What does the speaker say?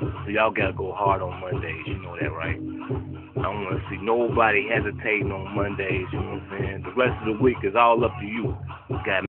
So y'all gotta go hard on Mondays. You know that, right? I don't want to see nobody hesitating on Mondays. You know what I'm saying? The rest of the week is all up to you. Got